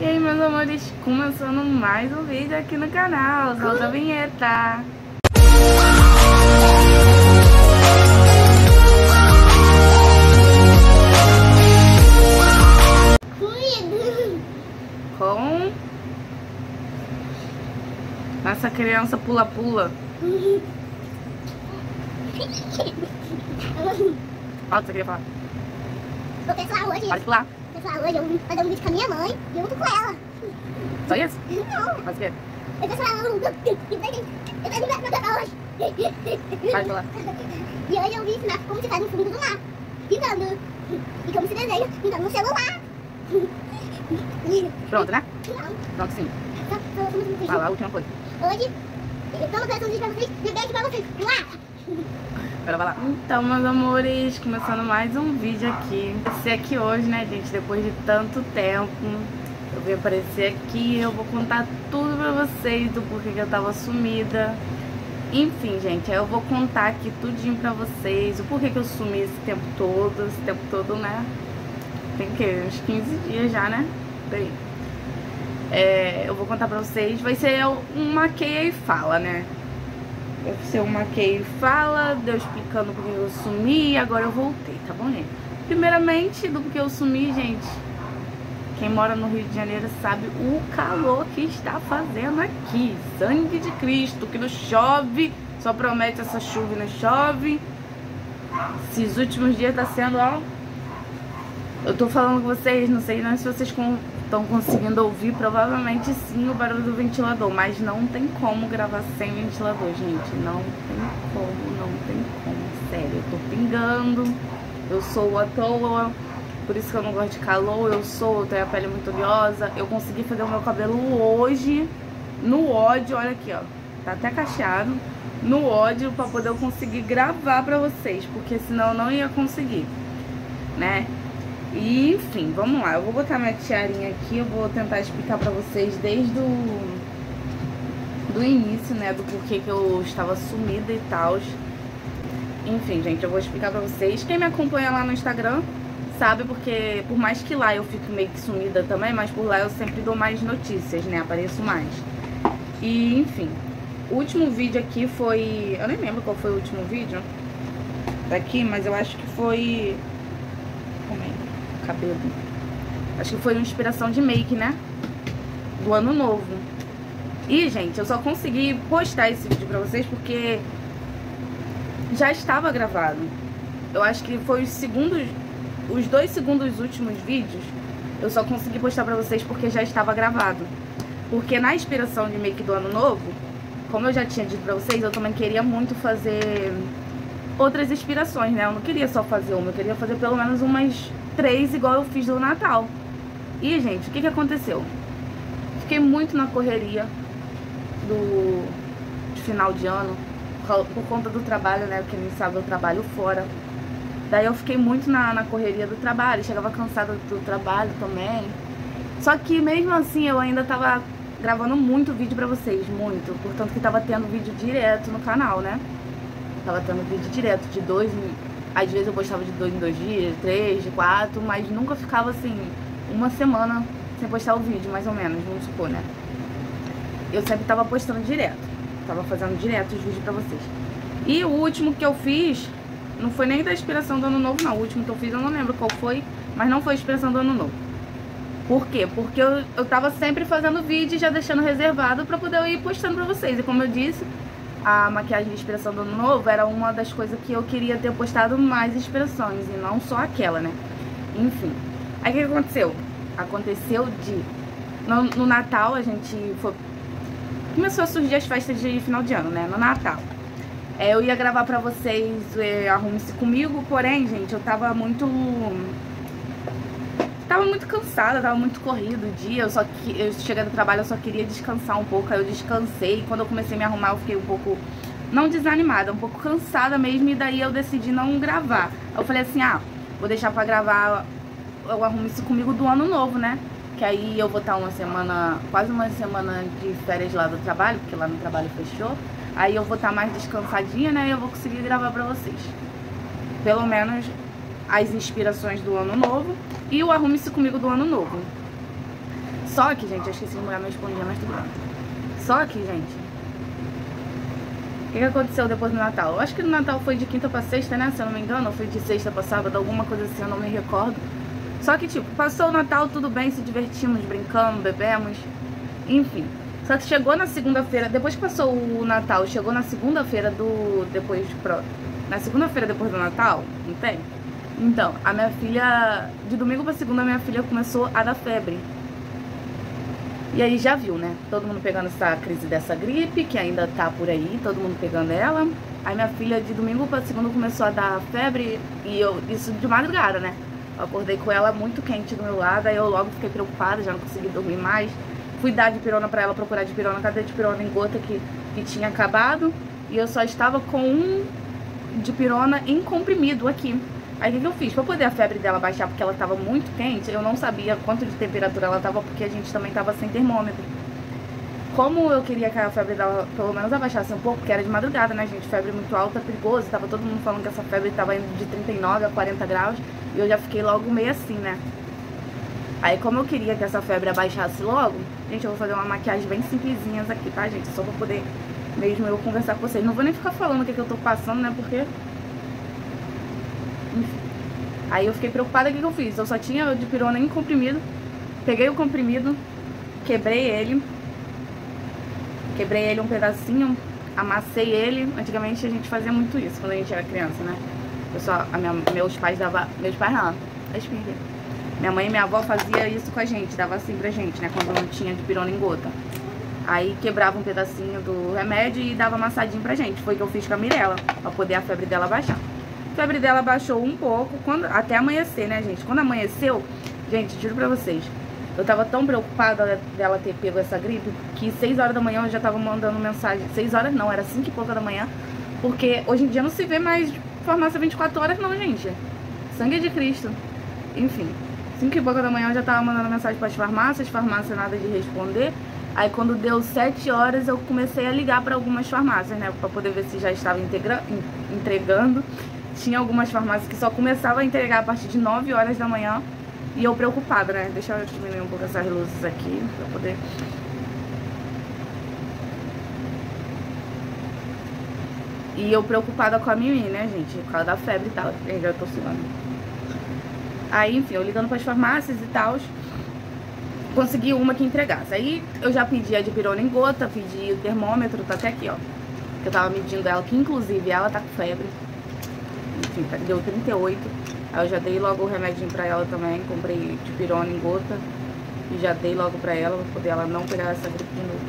E aí, meus amores, começando mais um vídeo aqui no canal. Solta a vinheta. Com essa criança pula-pula. Ó, você queria falar? Vou pessoal hoje. Pode pular. Hoje eu vou fazer um vídeo com a minha mãe junto com ela. Só isso? Não, Faz o quê? eu pessoal, eu eu tenho que pessoal hoje. Pode pular. E hoje eu vim ensinar como se faz um fundo do mar. Pintando. E como se desenha pintando no celular. Pronto, né? Não, Pronto, sim. só, só, só, só, Vai lá, a última coisa. Hoje, eu tô fazendo um vídeo pra vocês e beijo pra vocês. Lá! Vai lá. Então, meus amores, começando mais um vídeo aqui. Esse aqui hoje, né, gente? Depois de tanto tempo, eu vim aparecer aqui. Eu vou contar tudo pra vocês do porquê que eu tava sumida. Enfim, gente, eu vou contar aqui tudinho pra vocês. O porquê que eu sumi esse tempo todo. Esse tempo todo, né? Tem que uns 15 dias já, né? Daí. É, eu vou contar pra vocês. Vai ser uma queia e fala, né? Vai ser uma queia e fala, deu explicando porque eu sumi e agora eu voltei, tá bom, gente? Primeiramente, do porque eu sumi, gente. Quem mora no Rio de Janeiro sabe o calor que está fazendo aqui. Sangue de Cristo, que não chove, só promete essa chuva e não chove. Esses últimos dias tá sendo, ó. Eu tô falando com vocês, não sei não se vocês estão conseguindo ouvir, provavelmente sim, o barulho do ventilador, mas não tem como gravar sem ventilador, gente. Não tem como, não tem como, sério. Eu tô pingando, eu sou à toa, por isso que eu não gosto de calor, eu sou, eu tenho a pele muito oleosa. Eu consegui fazer o meu cabelo hoje, no ódio, olha aqui, ó. Tá até cacheado. No ódio, pra poder eu conseguir gravar pra vocês, porque senão eu não ia conseguir, né? E, enfim, vamos lá. Eu vou botar minha tiarinha aqui, eu vou tentar explicar pra vocês desde o do início, né, do porquê que eu estava sumida e tal. Enfim, gente, eu vou explicar pra vocês. Quem me acompanha lá no Instagram sabe, porque por mais que lá eu fique meio que sumida também, mas por lá eu sempre dou mais notícias, né, apareço mais. E, enfim, o último vídeo aqui foi... Eu nem lembro qual foi o último vídeo daqui, mas eu acho que foi... Cabelo. Acho que foi uma inspiração de make, né? Do ano novo. E, gente, eu só consegui postar esse vídeo pra vocês porque já estava gravado. Eu acho que foi os segundos, os dois segundos últimos vídeos, eu só consegui postar pra vocês porque já estava gravado. Porque na inspiração de make do ano novo, como eu já tinha dito pra vocês, eu também queria muito fazer outras inspirações, né? Eu não queria só fazer uma, eu queria fazer pelo menos umas três igual eu fiz do Natal. E, gente, o que que aconteceu? Fiquei muito na correria do de final de ano, por conta do trabalho, né? Nem sabe, eu trabalho fora. Daí eu fiquei muito na, na correria do trabalho, chegava cansada do trabalho também. Só que mesmo assim eu ainda tava gravando muito vídeo pra vocês, muito. Portanto que tava tendo vídeo direto no canal, né? Tava tendo vídeo direto de dois, às vezes eu postava de dois em dois dias, três, de quatro, mas nunca ficava assim, uma semana sem postar o vídeo, mais ou menos, vamos supor, né? Eu sempre tava postando direto, tava fazendo direto os vídeos pra vocês. E o último que eu fiz, não foi nem da inspiração do ano novo, não. O último que eu fiz eu não lembro qual foi, mas não foi inspiração do ano novo. Por quê? Porque eu, eu tava sempre fazendo vídeo e já deixando reservado pra poder ir postando pra vocês. E como eu disse, a maquiagem de inspiração do ano novo era uma das coisas que eu queria ter postado mais inspirações e não só aquela, né? Enfim. Aí o que aconteceu? Aconteceu de. No, no, Natal a gente foi. Começou a surgir as festas de final de ano, né? No Natal. É, eu ia gravar pra vocês é, Arrume-se Comigo, porém, gente, eu tava muito tava muito cansada, tava muito corrido o dia, eu só que eu cheguei do trabalho, eu só queria descansar um pouco, aí eu descansei, quando eu comecei a me arrumar, eu fiquei um pouco não desanimada, um pouco cansada mesmo, e daí eu decidi não gravar. Eu falei assim: "Ah, vou deixar para gravar eu arrumo isso comigo do ano novo, né? Que aí eu vou estar uma semana, quase uma semana de férias lá do trabalho, porque lá no trabalho fechou. Aí eu vou estar mais descansadinha, né? E eu vou conseguir gravar pra vocês. Pelo menos as inspirações do ano novo e o Arrume-se Comigo do ano novo. Só que, gente, eu esqueci de molhar meu esponjinha, mas tudo bem. Só que, gente, o que, aconteceu depois do Natal? Eu acho que no Natal foi de quinta pra sexta, né? Se eu não me engano, ou foi de sexta pra sábado, alguma coisa assim, eu não me recordo. Só que, tipo, passou o Natal, tudo bem, se divertimos, brincamos, bebemos, enfim. Só que chegou na segunda-feira, depois que passou o Natal, chegou na segunda-feira do. Depois. Pro, na segunda-feira depois do Natal, não tem? Então, a minha filha. De domingo pra segunda, minha filha começou a dar febre. E aí já viu, né? Todo mundo pegando essa crise dessa gripe, que ainda tá por aí, todo mundo pegando ela. Aí minha filha de domingo pra segunda começou a dar febre e eu. Isso de madrugada, né? Eu acordei com ela muito quente do meu lado, aí eu logo fiquei preocupada, já não consegui dormir mais. Fui dar de pirona pra ela, procurar de pirona, cadê de pirona em gota que, que tinha acabado. E eu só estava com um de pirona em comprimido aqui. Aí o que, eu fiz? Pra poder a febre dela baixar, porque ela estava muito quente, eu não sabia quanto de temperatura ela estava, porque a gente também estava sem termômetro. Como eu queria que a febre dela pelo menos abaixasse um pouco, porque era de madrugada, né, gente? Febre muito alta, perigoso. Tava todo mundo falando que essa febre estava indo de 39 a 40 graus. E eu já fiquei logo meio assim, né? Aí como eu queria que essa febre abaixasse logo, gente, eu vou fazer uma maquiagem bem simplesinha aqui, tá, gente? Só pra poder mesmo eu conversar com vocês. Não vou nem ficar falando o que, que eu tô passando, né? Porque... Aí eu fiquei preocupada, o que, que eu fiz? Eu só tinha de pirona em comprimido. Peguei o comprimido, quebrei ele. Quebrei ele um pedacinho, amassei ele. Antigamente a gente fazia muito isso quando a gente era criança, né? Pessoal, a minha, meus pais davam. Meus pais não, espirrei. Minha mãe e minha avó fazia isso com a gente, dava assim pra gente, né? Quando não tinha de pirona em gota. Aí quebrava um pedacinho do remédio e dava amassadinho pra gente. Foi o que eu fiz com a Mirella, pra poder a febre dela baixar. Febre dela baixou um pouco, quando, até amanhecer, né, gente? Quando amanheceu, gente, juro pra vocês, eu tava tão preocupada dela ter pego essa gripe que 6 horas da manhã eu já tava mandando mensagem. 6 horas não, era 5 e pouca da manhã. Porque hoje em dia não se vê mais farmácia 24 horas não, gente. Sangue de Cristo. Enfim, 5 e pouca da manhã eu já tava mandando mensagem para as farmácias, farmácia nada de responder. Aí quando deu 7 horas eu comecei a ligar para algumas farmácias, né, para poder ver se já estava integra entregando. Tinha algumas farmácias que só começavam a entregar a partir de 9 horas da manhã. E eu preocupada, né? Deixa eu diminuir um pouco essas luzes aqui para poder E eu preocupada com a Mimi, né, gente? Por causa da febre e tal. Eu já tô suando. Aí, enfim, eu ligando pras farmácias e tal. Consegui uma que entregasse. Aí eu já pedi a de pirona em gota, pedi o termômetro, tá até aqui, ó. Que eu tava medindo ela, que inclusive ela tá com febre. Enfim, tá, deu 38. Aí eu já dei logo o remedinho pra ela também. Comprei de em gota. E já dei logo pra ela, pra poder ela não pegar essa gripe de novo.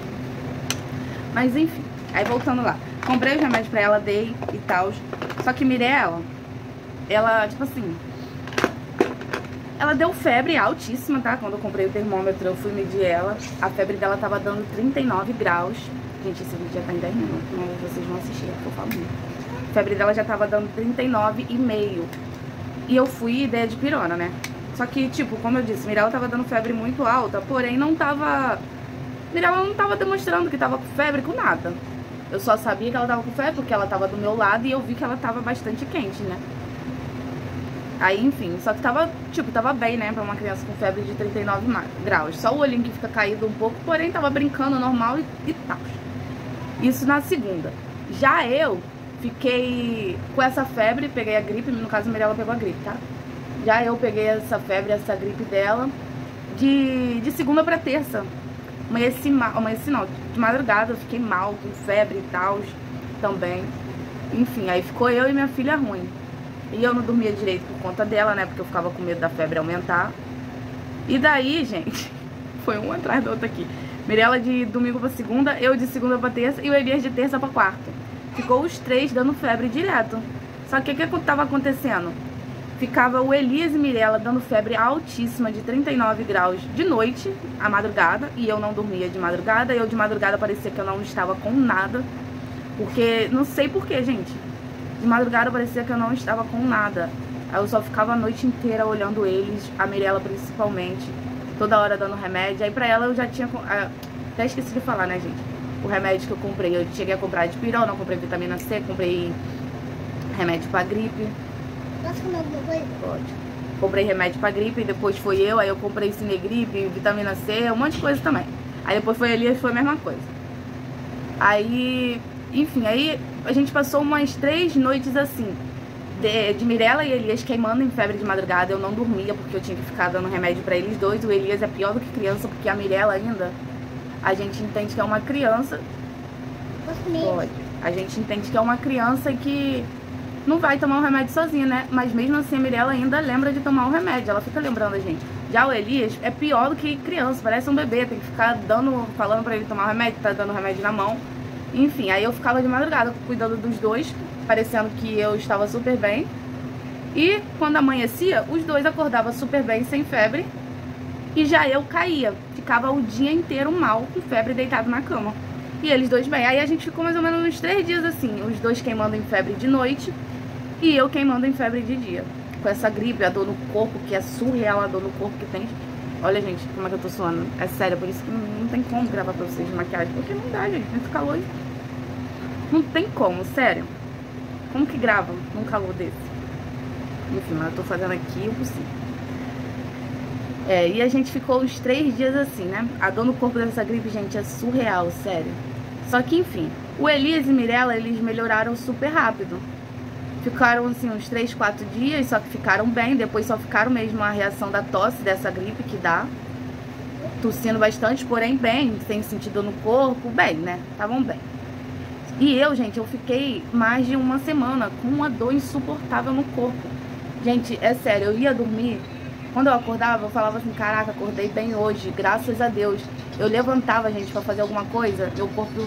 Mas enfim, aí voltando lá. Comprei os remédios pra ela, dei e tal. Só que Mirella, ela, tipo assim, ela deu febre altíssima, tá? Quando eu comprei o termômetro, eu fui medir ela. A febre dela tava dando 39 graus. Gente, esse vídeo já tá em 10 minutos, mas vocês vão assistir, eu falo muito. Febre dela já tava dando 39,5. E eu fui ideia de pirona, né? Só que, tipo, como eu disse, Mirella tava dando febre muito alta, porém não tava... Mirella não tava demonstrando que tava com febre com nada. Eu só sabia que ela tava com febre porque ela tava do meu lado e eu vi que ela tava bastante quente, né? Aí, enfim, só que tava, tipo, tava bem, né, pra uma criança com febre de 39 graus. Só o olhinho que fica caído um pouco, porém tava brincando normal e, e tal. Isso na segunda. Já eu fiquei com essa febre, peguei a gripe, no caso a Mirella pegou a gripe, tá? Já eu peguei essa febre, essa gripe dela, de, de segunda pra terça. Amanheci amanheci não, de madrugada eu fiquei mal, com febre e tal, também. Enfim, aí ficou eu e minha filha ruim. E eu não dormia direito por conta dela, né, porque eu ficava com medo da febre aumentar. E daí, gente, foi um atrás do outro aqui. Mirella de domingo pra segunda, eu de segunda pra terça e o Elias de terça pra quarta. Ficou os três dando febre direto. Só que o que, que tava acontecendo? ficava o Elias e Mirella dando febre altíssima de 39 graus de noite, à madrugada, e eu não dormia de madrugada, eu de madrugada parecia que eu não estava com nada, porque, não sei porquê, gente, de madrugada parecia que eu não estava com nada, eu só ficava a noite inteira olhando eles, a Mirella principalmente, toda hora dando remédio, aí pra ela eu já tinha, ah, até esqueci de falar, né, gente, o remédio que eu comprei, eu cheguei a comprar de pirona, comprei vitamina C, comprei remédio pra gripe, Posso comer alguma coisa? Pode. comprei remédio pra gripe, depois foi eu, aí eu comprei Cinegripe, vitamina C, um monte de coisa também. Aí depois foi Elias, foi a mesma coisa. Aí, enfim, aí a gente passou umas três noites assim, de, de Mirella e Elias queimando em febre de madrugada. Eu não dormia porque eu tinha que ficar dando remédio pra eles dois. O Elias é pior do que criança, porque a Mirella ainda, a gente entende que é uma criança. Pode. A gente entende que é uma criança que não vai tomar o remédio sozinha, né? Mas mesmo assim a Mirella ainda lembra de tomar o remédio, ela fica lembrando a gente. Já o Elias é pior do que criança, parece um bebê, tem que ficar dando, falando pra ele tomar o remédio, tá dando remédio na mão. Enfim, aí eu ficava de madrugada cuidando dos dois, parecendo que eu estava super bem. E quando amanhecia, os dois acordavam super bem, sem febre. E já eu caía, ficava o dia inteiro mal, com febre, deitado na cama. E eles dois bem. Aí a gente ficou mais ou menos uns três dias assim, os dois queimando em febre de noite e eu queimando em febre de dia. Com essa gripe, a dor no corpo, que é surreal a dor no corpo que tem. Olha, gente, como é que eu tô suando. É sério, por isso que não tem como gravar pra vocês de maquiagem. Porque não dá, gente. Muito calor. Não tem como, sério. Como que grava num calor desse? Enfim, mas eu tô fazendo aqui o possível. É, e a gente ficou uns três dias assim, né? A dor no corpo dessa gripe, gente, é surreal, sério. Só que, enfim, o Elias e Mirella, eles melhoraram super rápido. Ficaram, assim, uns 3, 4 dias, só que ficaram bem. Depois só ficaram mesmo a reação da tosse dessa gripe que dá. Tossindo bastante, porém bem, sem sentido no corpo, bem, né? Estavam bem. E eu, gente, eu fiquei mais de uma semana com uma dor insuportável no corpo. Gente, é sério, eu ia dormir. Quando eu acordava, eu falava assim, caraca, acordei bem hoje, graças a Deus. Eu levantava, gente, pra fazer alguma coisa, meu corpo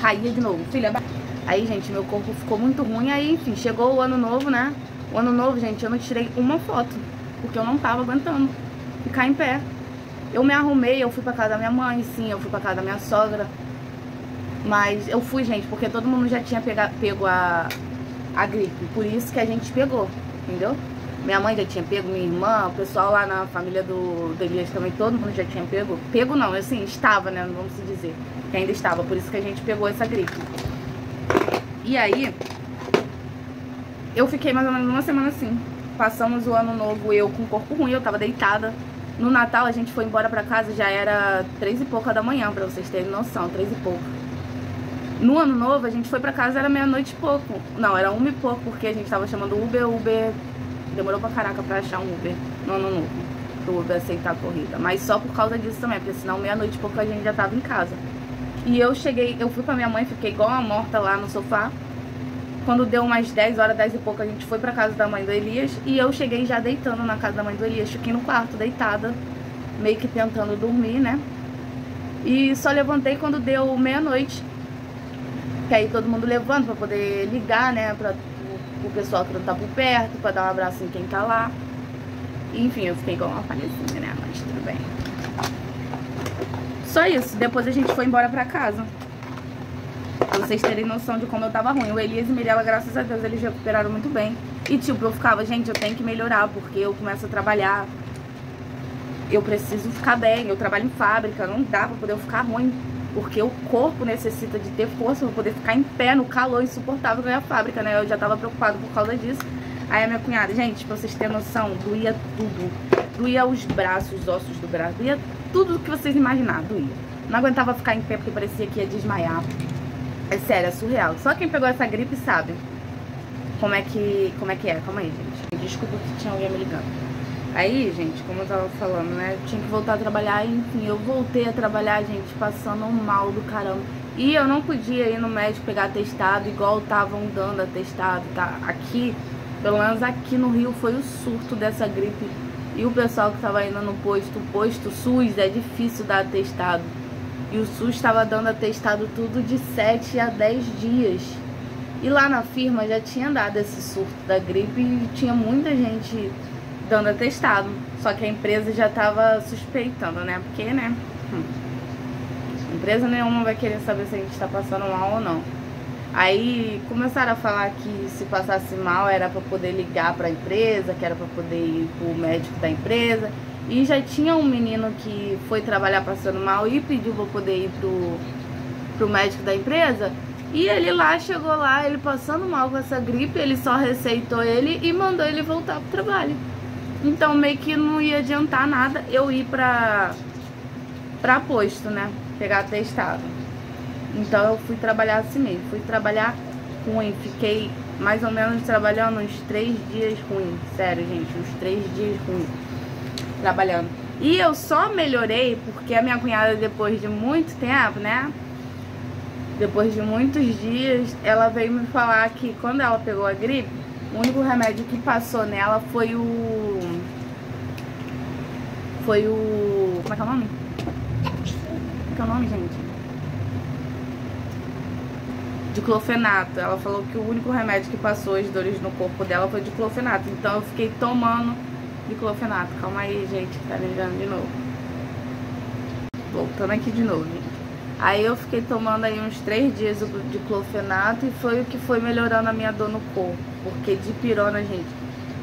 caía de novo. Filha, Aí, gente, meu corpo ficou muito ruim. Aí, enfim, chegou o ano novo, né? O ano novo, gente, eu não tirei uma foto. Porque eu não tava aguentando ficar em pé. Eu me arrumei, eu fui pra casa da minha mãe, sim, eu fui pra casa da minha sogra. Mas eu fui, gente, porque todo mundo já tinha pega, pego a, a gripe. Por isso que a gente pegou, entendeu? Minha mãe já tinha pego, minha irmã, o pessoal lá na família do, do Elias também, todo mundo já tinha pego. Pego não, assim, estava, né? Vamos dizer. Que ainda estava, por isso que a gente pegou essa gripe. E aí, eu fiquei mais ou menos uma semana assim. Passamos o ano novo eu com o corpo ruim, eu tava deitada. No Natal a gente foi embora pra casa, já era três e pouca da manhã, pra vocês terem noção, três e pouco. No ano novo a gente foi pra casa, era meia-noite e pouco. Não, era uma e pouco, porque a gente tava chamando Uber, Uber demorou pra caraca pra achar um Uber no ano novo. Pro Uber aceitar a corrida. Mas só por causa disso também, porque senão meia-noite pouco a gente já tava em casa. E eu cheguei, eu fui pra minha mãe, fiquei igual uma morta lá no sofá. Quando deu umas 10 horas, 10 e pouco, a gente foi pra casa da mãe do Elias. E eu cheguei já deitando na casa da mãe do Elias. Fiquei no quarto, deitada, meio que tentando dormir, né? E só levantei quando deu meia-noite. Que aí todo mundo levando pra poder ligar, né? Pra, o pessoal que não tá por perto, pra dar um abraço em quem tá lá. Enfim, eu fiquei igual uma palhacinha, né? Mas tudo bem. Só isso. Depois a gente foi embora pra casa. Pra vocês terem noção de como eu tava ruim. O Elias e Mirella, graças a Deus, eles recuperaram muito bem. E tipo, eu ficava, gente, eu tenho que melhorar, porque eu começo a trabalhar. Eu preciso ficar bem. Eu trabalho em fábrica, não dá pra poder ficar ruim. Porque o corpo necessita de ter força pra poder ficar em pé no calor insuportável da minha fábrica, né? Eu já tava preocupado por causa disso. Aí a minha cunhada, gente, pra vocês terem noção, doía tudo. Doía os braços, os ossos do braço, doía tudo que vocês imaginar, doía. Não aguentava ficar em pé porque parecia que ia desmaiar. É sério, é surreal. Só quem pegou essa gripe sabe como é que, como é, que é. Calma aí, gente. Desculpa que tinha alguém me ligando. Aí, gente, como eu tava falando, né? Tinha que voltar a trabalhar. Enfim, eu voltei a trabalhar, gente, passando mal do caramba. E eu não podia ir no médico pegar atestado igual estavam dando atestado, tá? Aqui, pelo menos aqui no Rio, foi o surto dessa gripe e o pessoal que estava indo no posto, posto SUS, é difícil dar atestado. E o SUS estava dando atestado tudo de 7 a 10 dias. E lá na firma já tinha dado esse surto da gripe e tinha muita gente dando atestado. Só que a empresa já estava suspeitando, né? Porque, né? Hum. Empresa nenhuma vai querer saber se a gente está passando mal ou não. Aí começaram a falar que se passasse mal era para poder ligar para a empresa, que era para poder ir pro médico da empresa. E já tinha um menino que foi trabalhar passando mal e pediu para poder ir pro, pro médico da empresa. E ele lá chegou lá, ele passando mal com essa gripe, ele só receitou ele e mandou ele voltar pro trabalho. Então meio que não ia adiantar nada eu ir pra, pra posto, né? Pegar testado. Então eu fui trabalhar assim mesmo. Fui trabalhar ruim. Fiquei mais ou menos trabalhando uns três dias ruim. Sério, gente, uns três dias ruim. Trabalhando. E eu só melhorei porque a minha cunhada, depois de muito tempo, né? Depois de muitos dias, ela veio me falar que quando ela pegou a gripe, o único remédio que passou nela foi o. Foi o. Como é que é o nome? Como é que é o nome, gente? Diclofenato. Ela falou que o único remédio que passou as dores no corpo dela foi diclofenato. Então eu fiquei tomando diclofenato. Calma aí, gente, tá ligando de novo. Voltando aqui de novo, gente. Aí eu fiquei tomando aí uns três dias o diclofenato e foi o que foi melhorando a minha dor no corpo. Porque de pirona, gente,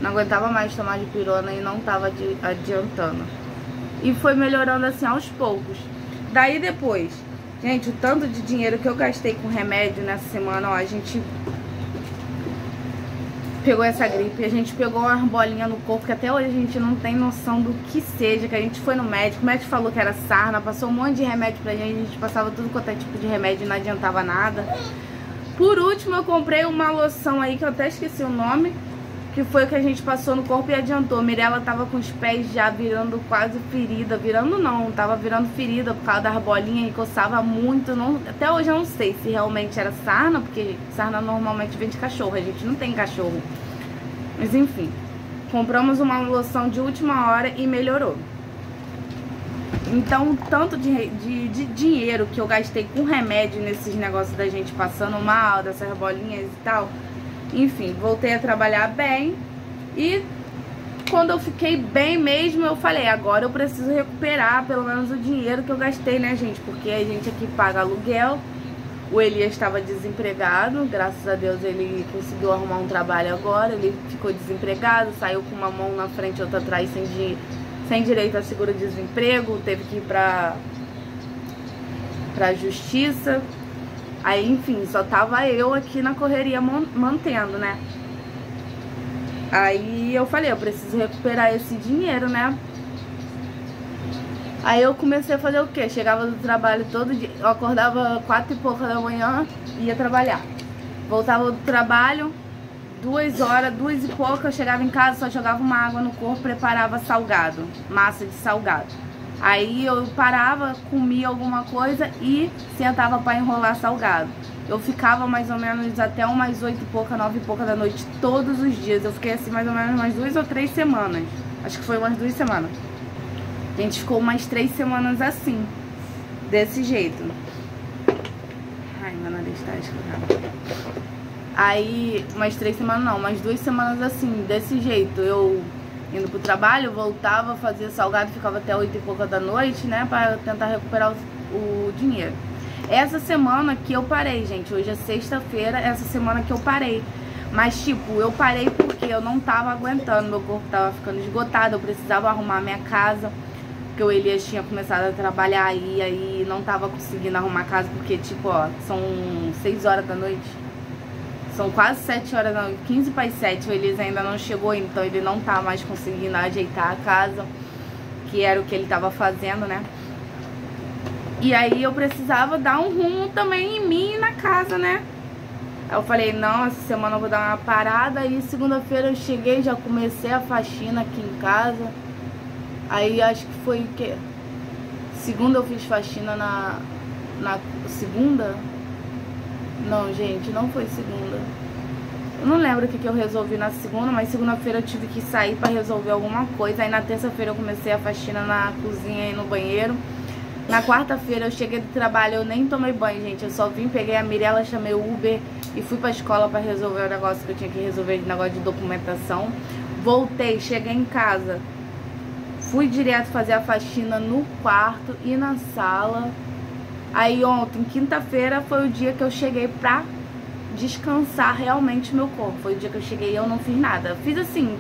não aguentava mais tomar de pirona e não tava adiantando. E foi melhorando assim aos poucos. Daí depois, gente, o tanto de dinheiro que eu gastei com remédio nessa semana, ó, a gente pegou essa gripe, a gente pegou uma bolinha no corpo que até hoje a gente não tem noção do que seja, que a gente foi no médico, o médico falou que era sarna, passou um monte de remédio pra gente, a gente passava tudo quanto é tipo de remédio e não adiantava nada. Por último, eu comprei uma loção aí, que eu até esqueci o nome, que foi o que a gente passou no corpo e adiantou. Mirella tava com os pés já virando quase ferida, virando não, tava virando ferida por causa das bolinhas e coçava muito. Não, até hoje eu não sei se realmente era sarna, porque sarna normalmente vem de cachorro, a gente não tem cachorro. Mas enfim, compramos uma loção de última hora e melhorou. Então, tanto de, de, de, dinheiro que eu gastei com remédio nesses negócios da gente passando mal, dessas bolinhas e tal. Enfim, voltei a trabalhar bem. E quando eu fiquei bem mesmo, eu falei, agora eu preciso recuperar pelo menos o dinheiro que eu gastei, né, gente? Porque a gente aqui paga aluguel. O Elias estava desempregado, graças a Deus ele conseguiu arrumar um trabalho agora. Ele ficou desempregado, saiu com uma mão na frente e outra atrás sem dinheiro sem direito a seguro-desemprego, teve que ir pra, pra justiça. Aí, enfim, só tava eu aqui na correria mantendo, né? Aí eu falei, eu preciso recuperar esse dinheiro, né? Aí eu comecei a fazer o quê? Chegava do trabalho todo dia, eu acordava quatro e pouca da manhã, ia trabalhar. Voltava do trabalho, duas horas, duas e pouca, eu chegava em casa, só jogava uma água no corpo, preparava salgado, massa de salgado. Aí eu parava, comia alguma coisa e sentava para enrolar salgado. Eu ficava mais ou menos até umas oito e pouca, nove e pouca da noite, todos os dias. Eu fiquei assim mais ou menos umas duas ou três semanas. Acho que foi umas duas semanas. A gente ficou umas três semanas assim, desse jeito. Ai, meu nariz tá escorrendo. Aí, umas três semanas não, umas duas semanas assim, desse jeito. Eu indo pro trabalho, voltava, fazia salgado, ficava até oito e pouca da noite, né? Pra tentar recuperar o, o dinheiro. Essa semana que eu parei, gente. Hoje é sexta-feira, essa semana que eu parei. Mas, tipo, eu parei porque eu não tava aguentando, meu corpo tava ficando esgotado, eu precisava arrumar minha casa. Porque o Elias tinha começado a trabalhar aí, aí não tava conseguindo arrumar casa, porque, tipo, ó, são seis horas da noite. São quase 7 horas, não, 15 para as 7, o Elias ainda não chegou, então ele não tá mais conseguindo ajeitar a casa, que era o que ele tava fazendo, né? E aí eu precisava dar um rumo também em mim e na casa, né? Aí eu falei, não, essa semana eu vou dar uma parada. Aí segunda-feira eu cheguei, já comecei a faxina aqui em casa. Aí acho que foi o quê? Segunda eu fiz faxina na, na segunda, não, gente, não foi segunda. Eu não lembro o que, que eu resolvi na segunda, mas segunda-feira eu tive que sair pra resolver alguma coisa. Aí na terça-feira eu comecei a faxina na cozinha e no banheiro. Na quarta-feira eu cheguei do trabalho, eu nem tomei banho, gente. Eu só vim, peguei a Mirella, chamei o Uber e fui pra escola pra resolver o negócio que eu tinha que resolver, de negócio de documentação. Voltei, cheguei em casa. Fui direto fazer a faxina no quarto e na sala. Aí ontem, quinta-feira, foi o dia que eu cheguei pra descansar realmente meu corpo. Foi o dia que eu cheguei e eu não fiz nada. Fiz assim,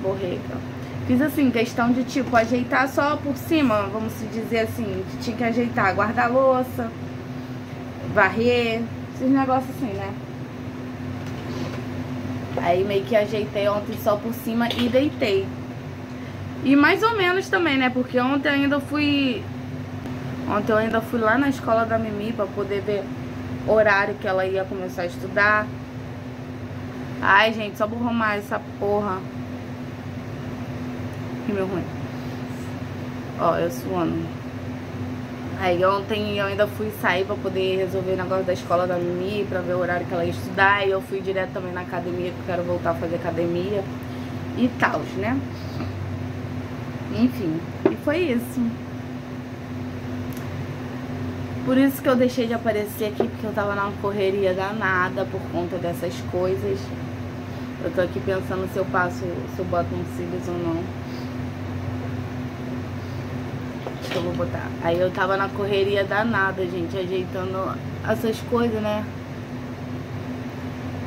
borrega. Fiz assim, questão de tipo, ajeitar só por cima, vamos dizer assim, que tinha que ajeitar, guardar louça, varrer, esses negócios assim, né? Aí meio que ajeitei ontem só por cima e deitei. E mais ou menos também, né? Porque ontem eu ainda fui... Ontem eu ainda fui lá na escola da Mimi pra poder ver horário que ela ia começar a estudar. Ai, gente, só vou arrumar essa porra. Que meu ruim. Ó, eu suando. Aí ontem eu ainda fui sair pra poder resolver o negócio da escola da Mimi, pra ver o horário que ela ia estudar. E eu fui direto também na academia, que eu quero voltar a fazer academia e tal, né? Enfim, e foi isso. Por isso que eu deixei de aparecer aqui, porque eu tava numa correria danada por conta dessas coisas. Eu tô aqui pensando se eu passo, se eu boto um cílios ou não. Acho que eu vou botar. Aí eu tava na correria danada, gente, ajeitando essas coisas, né?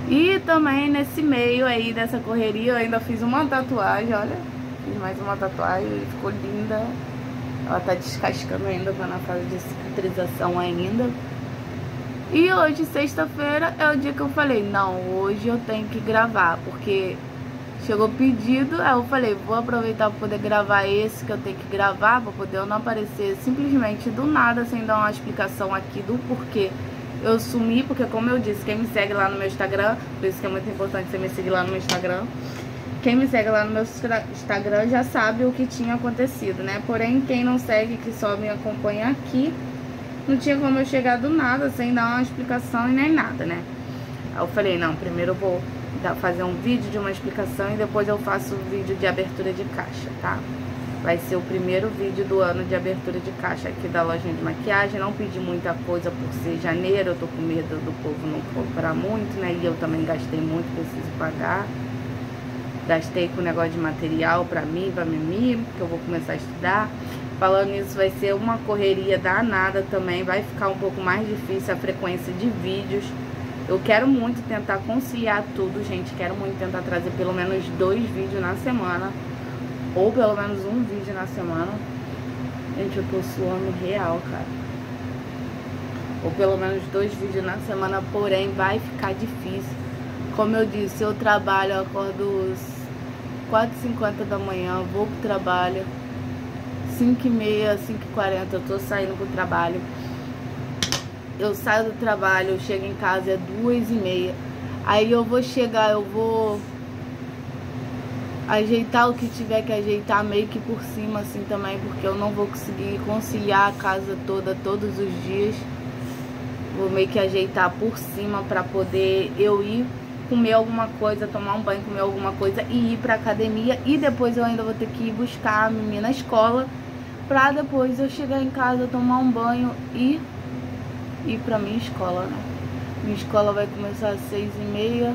E também nesse meio aí dessa correria eu ainda fiz uma tatuagem, olha. Fiz mais uma tatuagem ficou linda. Ela tá descascando ainda, tá na fase de cicatrização ainda. E hoje, sexta-feira, é o dia que eu falei, não, hoje eu tenho que gravar, porque chegou pedido, aí eu falei, vou aproveitar para poder gravar esse que eu tenho que gravar, para poder eu não aparecer simplesmente do nada, sem dar uma explicação aqui do porquê eu sumi, porque como eu disse, quem me segue lá no meu Instagram, por isso que é muito importante você me seguir lá no meu Instagram, quem me segue lá no meu Instagram já sabe o que tinha acontecido, né? Porém, quem não segue, que só me acompanha aqui, não tinha como eu chegar do nada, sem dar uma explicação e nem nada, né? Aí eu falei, não, primeiro eu vou fazer um vídeo de uma explicação e depois eu faço o vídeo de abertura de caixa, tá? Vai ser o primeiro vídeo do ano de abertura de caixa aqui da lojinha de maquiagem. Não pedi muita coisa por ser janeiro, eu tô com medo do povo não comprar muito, né? E eu também gastei muito, preciso pagar. Gastei com negócio de material pra mim, pra Mimi, porque eu vou começar a estudar. Falando nisso, vai ser uma correria danada também. Vai ficar um pouco mais difícil a frequência de vídeos. Eu quero muito tentar conciliar tudo, gente. Quero muito tentar trazer pelo menos dois vídeos na semana. Ou pelo menos um vídeo na semana. Gente, eu tô suando real, cara. Ou pelo menos dois vídeos na semana, porém vai ficar difícil. Como eu disse, eu trabalho, eu acordo 4h50 da manhã, vou pro trabalho. 5h30, 5h40 eu tô saindo pro trabalho. Eu saio do trabalho, eu chego em casa, é 2h30. Aí eu vou chegar, eu vou ajeitar o que tiver que ajeitar meio que por cima assim também, porque eu não vou conseguir conciliar a casa toda todos os dias. Vou meio que ajeitar por cima para poder eu ir comer alguma coisa, tomar um banho, comer alguma coisa e ir pra academia. E depois eu ainda vou ter que ir buscar a menina na escola. Pra depois eu chegar em casa, tomar um banho e ir pra minha escola, né? Minha escola vai começar às seis e meia.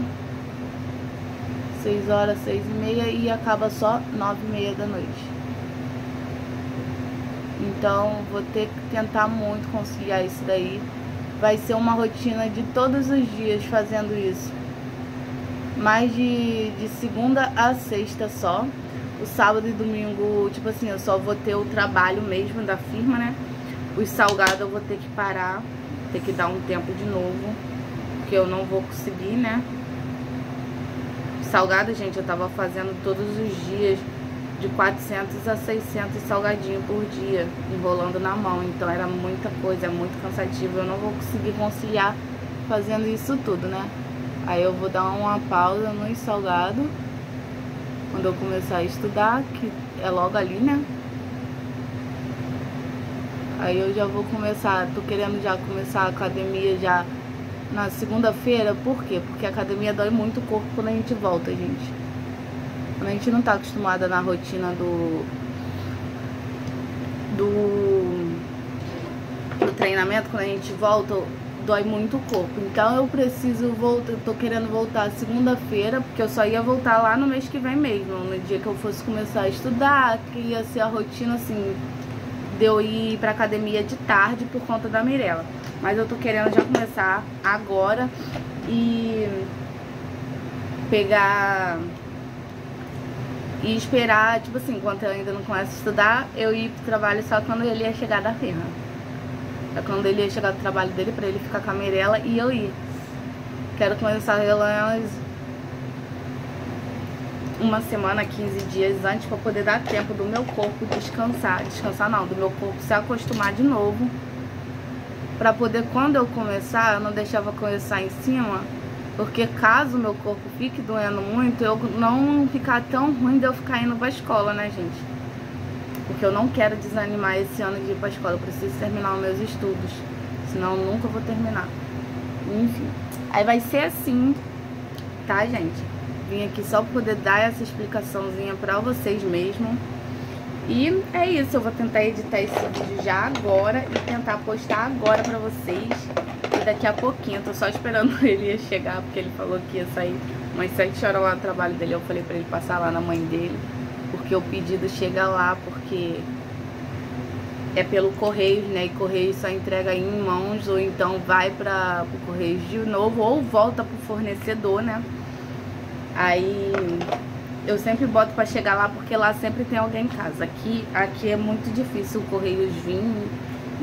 Seis horas, seis e meia e acaba só nove e meia da noite. Então vou ter que tentar muito conciliar isso daí. Vai ser uma rotina de todos os dias fazendo isso mais de, de segunda a sexta só. O sábado e domingo, tipo assim, eu só vou ter o trabalho mesmo da firma, né? Os salgados eu vou ter que parar, ter que dar um tempo de novo, porque eu não vou conseguir, né? Salgado, gente, eu tava fazendo todos os dias de 400 a 600 salgadinhos por dia, enrolando na mão. Então era muita coisa, é muito cansativo. Eu não vou conseguir conciliar fazendo isso tudo, né? Aí eu vou dar uma pausa no salgado quando eu começar a estudar, que é logo ali, né? Aí eu já vou começar, tô querendo já começar a academia já na segunda-feira, por quê? Porque a academia dói muito o corpo quando a gente volta, gente. Quando a gente não tá acostumada na rotina do do, do treinamento, quando a gente volta, dói muito o corpo. Então eu preciso voltar, tô querendo voltar segunda-feira, porque eu só ia voltar lá no mês que vem mesmo, no dia que eu fosse começar a estudar, que ia ser a rotina assim, de eu ir pra academia de tarde por conta da Mirella. Mas eu tô querendo já começar agora e pegar e esperar, tipo assim, enquanto eu ainda não começo a estudar, eu ir pro trabalho só quando ele ia chegar da firma. É quando ele ia chegar do trabalho dele pra ele ficar com a Mirella e eu ir. Quero começar elas uma semana, 15 dias antes, para poder dar tempo do meu corpo descansar. Descansar não, do meu corpo se acostumar de novo. Para poder, quando eu começar, eu não deixava começar em cima. Porque caso meu corpo fique doendo muito, eu não ficar tão ruim de eu ficar indo pra escola, né, gente? Porque eu não quero desanimar esse ano de ir pra escola. Eu preciso terminar os meus estudos. Senão eu nunca vou terminar. Enfim. Aí vai ser assim, tá, gente? Vim aqui só pra poder dar essa explicaçãozinha pra vocês mesmo. E é isso, eu vou tentar editar esse vídeo já agora e tentar postar agora pra vocês. E daqui a pouquinho, tô só esperando ele chegar, porque ele falou que ia sair umas 7 horas lá no trabalho dele. Eu falei pra ele passar lá na mãe dele, porque o pedido chega lá, porque é pelo Correio, né? E Correio só entrega em mãos, ou então vai para o Correio de novo, ou volta pro fornecedor, né? Aí eu sempre boto para chegar lá porque lá sempre tem alguém em casa. Aqui, aqui é muito difícil o Correios vir,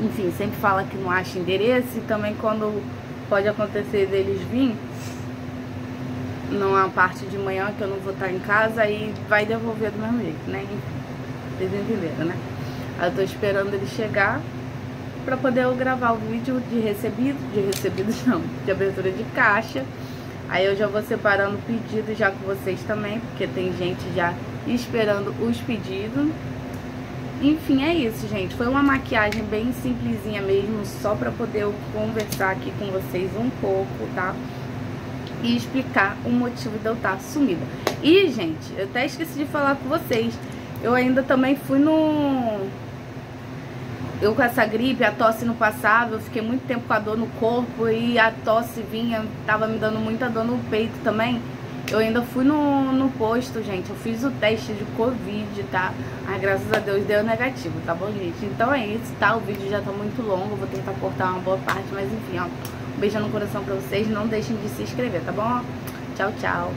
enfim, sempre fala que não acha endereço e também quando pode acontecer deles vir numa parte de manhã que eu não vou estar em casa e vai devolver do mesmo jeito, né? Vocês entenderam, né? Aí eu tô esperando ele chegar para poder eu gravar o vídeo de recebido, de recebidos não, de abertura de caixa. Aí eu já vou separando pedidos já com vocês também, porque tem gente já esperando os pedidos. Enfim, é isso, gente. Foi uma maquiagem bem simplesinha mesmo, só pra poder eu conversar aqui com vocês um pouco, tá? E explicar o motivo de eu estar sumida. E, gente, eu até esqueci de falar com vocês. Eu ainda também fui no eu com essa gripe, a tosse não passava, eu fiquei muito tempo com a dor no corpo e a tosse vinha, tava me dando muita dor no peito também. Eu ainda fui no, no posto, gente, eu fiz o teste de Covid, tá? Mas graças a Deus deu negativo, tá bom, gente? Então é isso, tá? O vídeo já tá muito longo, vou tentar cortar uma boa parte, mas enfim, ó. Beijo no coração pra vocês, não deixem de se inscrever, tá bom? Tchau, tchau.